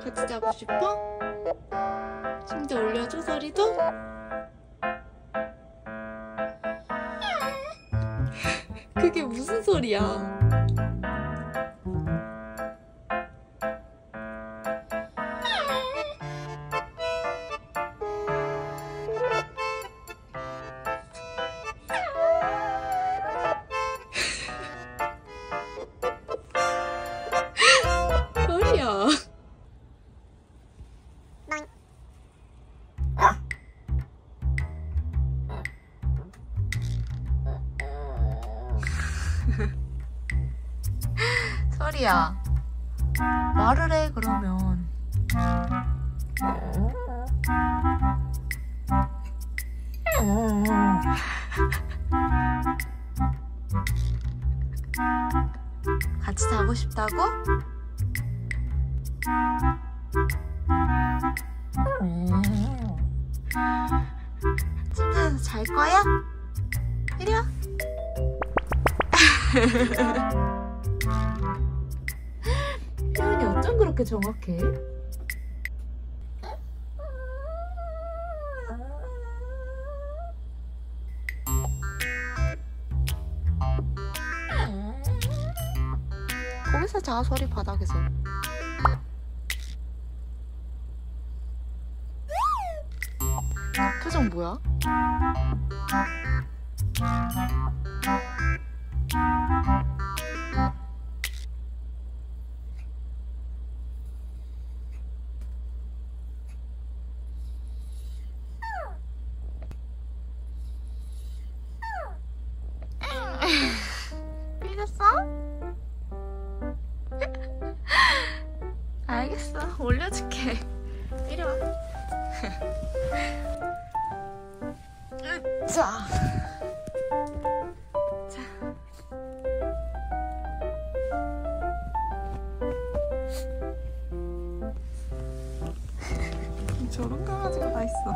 같이 자고 싶어? 침대 올려줘 서리도? 그게 무슨 소리야? 소리야. 말을 해 그러면. 같이 자고 싶다고? 침대에서 잘 거야? 이리 와. 표현이 어쩜 그렇게 정확해? 거기서 자 소리 바닥에서 표정 뭐야? 삐졌어? 알겠어 올려줄게 이리 와 자. 자. 저런 강아지가 다 있어.